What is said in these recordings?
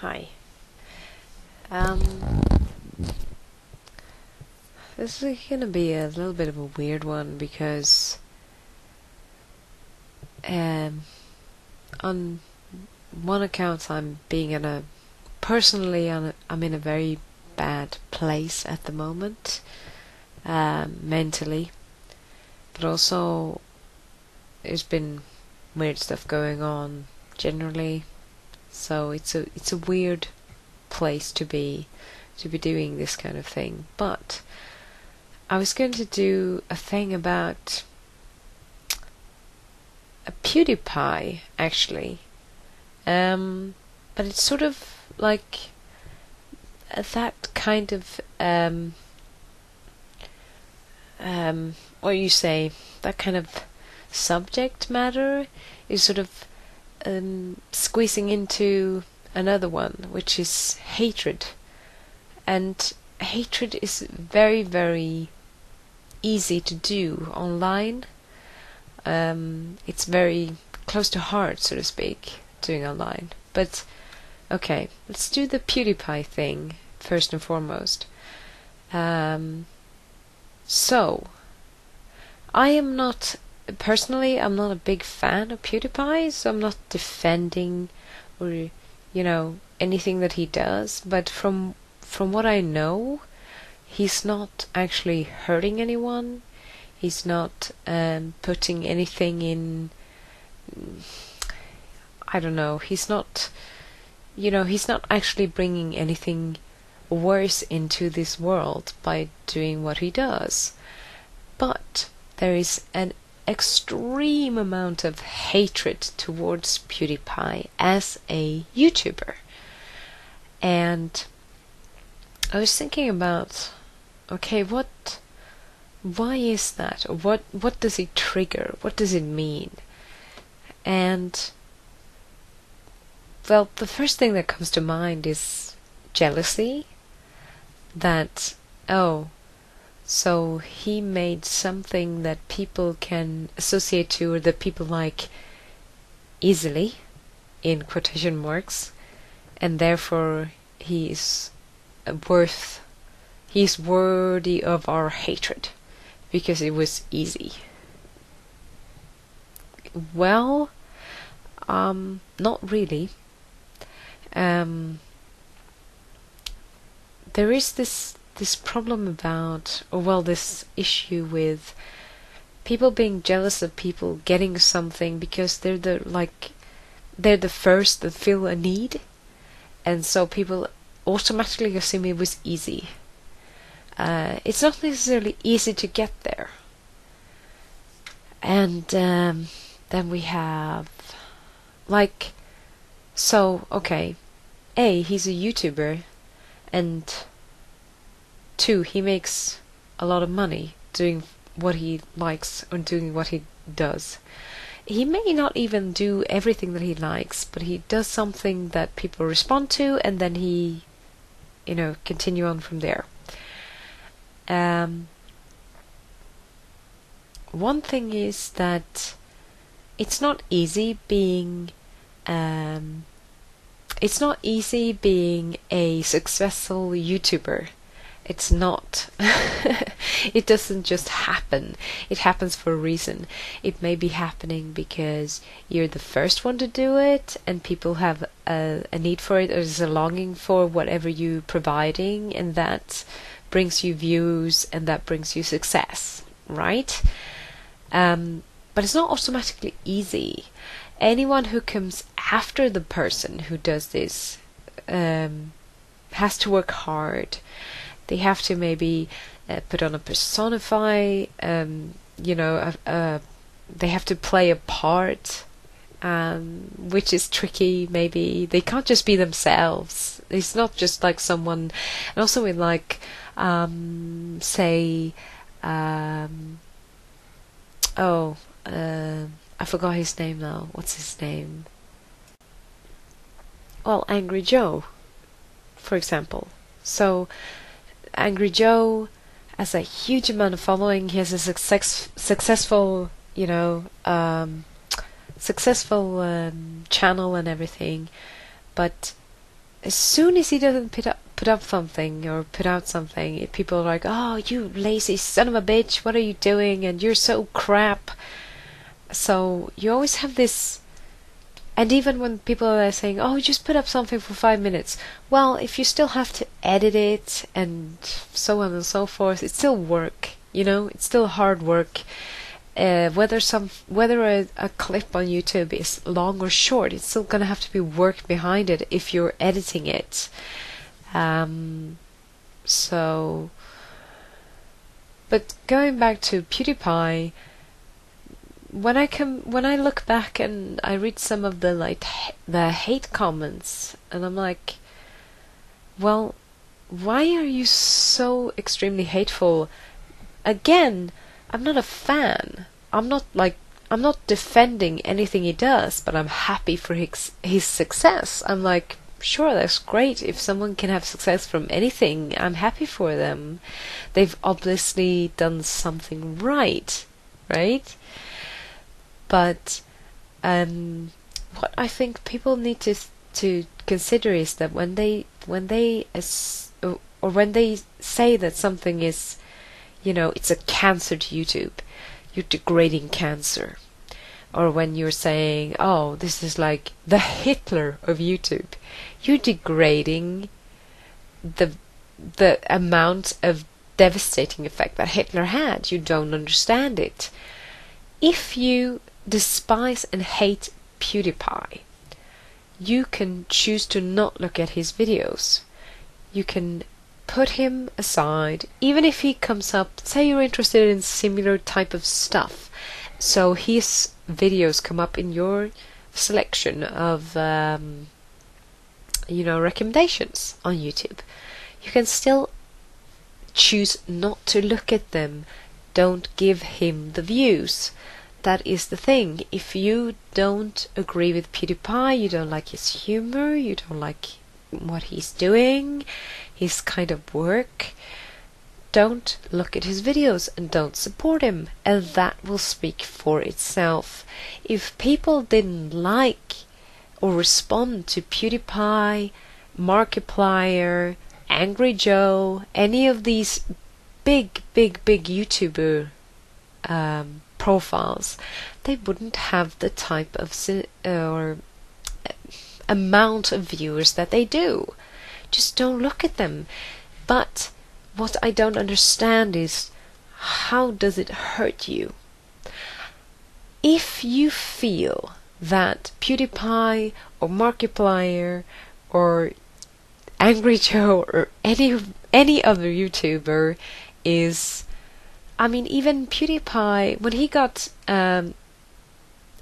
Hi. Um, this is gonna be a little bit of a weird one because um, on one account I'm being in a personally on a, I'm in a very bad place at the moment um, mentally, but also there's been weird stuff going on generally so it's a it's a weird place to be to be doing this kind of thing. But I was going to do a thing about a PewDiePie actually. Um, but it's sort of like that kind of um, um, what you say that kind of subject matter is sort of squeezing into another one, which is hatred. And hatred is very, very easy to do online. Um, it's very close to heart, so to speak, doing online. But okay, let's do the PewDiePie thing first and foremost. Um, so, I am not personally, I'm not a big fan of PewDiePie, so I'm not defending or you know anything that he does. But from from what I know, he's not actually hurting anyone. He's not um, putting anything in. I don't know. He's not. You know, he's not actually bringing anything worse into this world by doing what he does. But there is an extreme amount of hatred towards PewDiePie as a YouTuber. And I was thinking about okay, what why is that? What what does it trigger? What does it mean? And well, the first thing that comes to mind is jealousy. That oh, so he made something that people can associate to or that people like easily, in quotation marks, and therefore he is worth, he is worthy of our hatred because it was easy. Well, um, not really. Um, there is this this problem about, or well, this issue with people being jealous of people getting something because they're the like they're the first that feel a need, and so people automatically assume it was easy. Uh, it's not necessarily easy to get there. And um, then we have like so okay, a he's a YouTuber, and Two, he makes a lot of money doing what he likes and doing what he does. He may not even do everything that he likes, but he does something that people respond to, and then he, you know, continue on from there. Um, one thing is that it's not easy being um, it's not easy being a successful YouTuber it's not. it doesn't just happen. It happens for a reason. It may be happening because you're the first one to do it and people have a, a need for it or there's a longing for whatever you're providing and that brings you views and that brings you success, right? Um, but it's not automatically easy. Anyone who comes after the person who does this um, has to work hard they have to maybe uh, put on a personify, um, you know, they have to play a part, um, which is tricky. Maybe they can't just be themselves. It's not just like someone, and also in like, um, say, um, oh, uh, I forgot his name now. What's his name? Well, Angry Joe, for example. So Angry Joe has a huge amount of following. He has a success, successful, you know, um, successful um, channel and everything. But as soon as he doesn't put up put up something or put out something, people are like, "Oh, you lazy son of a bitch! What are you doing? And you're so crap." So you always have this. And even when people are saying, "Oh, just put up something for five minutes," well, if you still have to edit it and so on and so forth, it's still work. You know, it's still hard work uh, whether some whether a, a clip on YouTube is long or short, it's still gonna have to be work behind it if you're editing it. Um, so, but going back to PewDiePie, when I come when I look back and I read some of the like the hate comments, and I'm like, well, why are you so extremely hateful? Again, I'm not a fan. I'm not like I'm not defending anything he does, but I'm happy for his his success. I'm like, sure, that's great. If someone can have success from anything, I'm happy for them. They've obviously done something right, right? But um, what I think people need to to consider is that when they when they or when they say that something is you know, it's a cancer to YouTube. You're degrading cancer. Or when you're saying, oh, this is like the Hitler of YouTube, you're degrading the the amount of devastating effect that Hitler had. You don't understand it. If you despise and hate PewDiePie, you can choose to not look at his videos. You can put him aside, even if he comes up, say you're interested in similar type of stuff, so his videos come up in your selection of, um, you know, recommendations on YouTube, you can still choose not to look at them. Don't give him the views. That is the thing. If you don't agree with PewDiePie, you don't like his humor, you don't like what he's doing, his kind of work, don't look at his videos and don't support him, and that will speak for itself. If people didn't like or respond to PewDiePie, Markiplier, Angry Joe, any of these big, big, big YouTuber um, profiles, they wouldn't have the type of or uh, amount of viewers that they do. Just don't look at them. But what I don't understand is how does it hurt you? If you feel that PewDiePie or Markiplier or Angry Joe or any any other YouTuber is I mean even PewDiePie when he got um,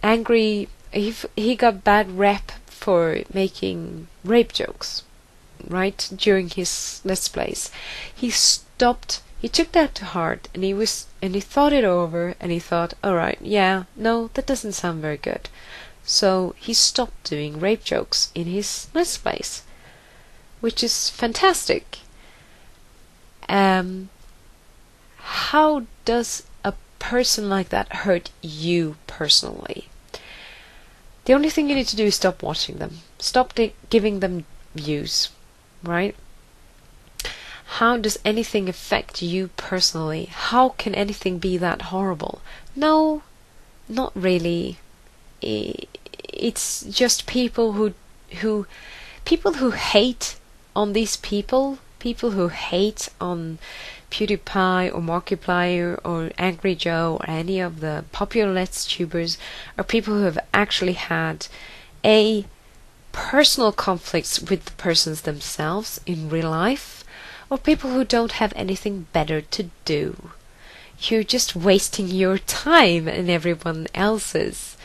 angry he he got bad rep for making rape jokes, right? During his let's plays, he stopped. He took that to heart, and he was and he thought it over, and he thought, all right, yeah, no, that doesn't sound very good. So he stopped doing rape jokes in his let's plays, which is fantastic. Um, how does a person like that hurt you personally? The only thing you need to do is stop watching them. Stop giving them views, right? How does anything affect you personally? How can anything be that horrible? No, not really. It's just people who who people who hate on these people, people who hate on PewDiePie or Markiplier or Angry Joe or any of the popular Let's Tubers are people who have actually had a personal conflicts with the persons themselves in real life or people who don't have anything better to do. You're just wasting your time and everyone else's.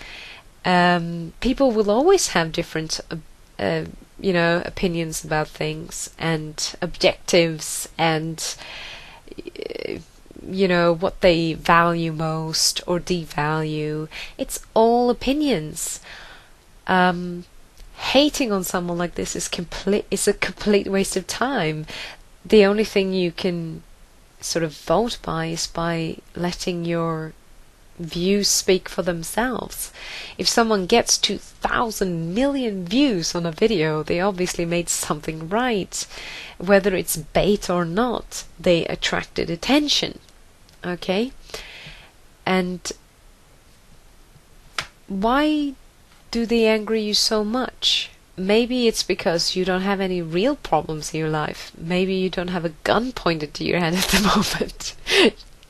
Um, people will always have different, uh, uh, you know, opinions about things and objectives and you know, what they value most or devalue. It's all opinions. Um, hating on someone like this is complete is a complete waste of time. The only thing you can sort of vote by is by letting your views speak for themselves. If someone gets 2,000 million views on a video, they obviously made something right. Whether it's bait or not, they attracted attention. Okay? And why do they anger you so much? Maybe it's because you don't have any real problems in your life. Maybe you don't have a gun pointed to your head at the moment.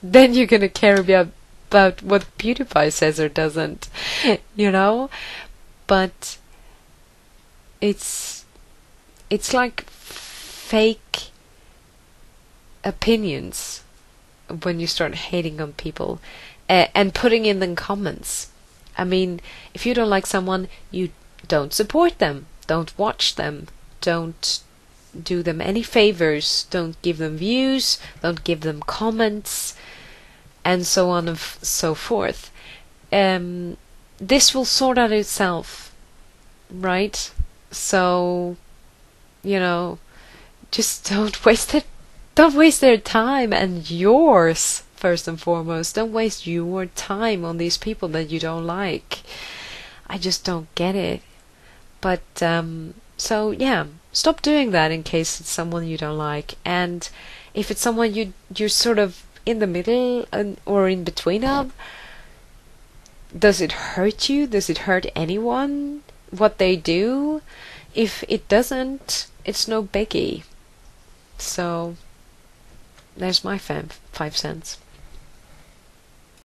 then you're gonna care about about what PewDiePie says or doesn't, you know. But it's it's like fake opinions when you start hating on people uh, and putting in the comments. I mean, if you don't like someone, you don't support them, don't watch them, don't do them any favors, don't give them views, don't give them comments, and so on and so forth. Um, this will sort out itself, right? So, you know, just don't waste it. Don't waste their time and yours first and foremost. Don't waste your time on these people that you don't like. I just don't get it. But um, so yeah, stop doing that in case it's someone you don't like, and if it's someone you you're sort of in the middle or in between of, does it hurt you? Does it hurt anyone? What they do? If it doesn't, it's no biggie. So, there's my five cents.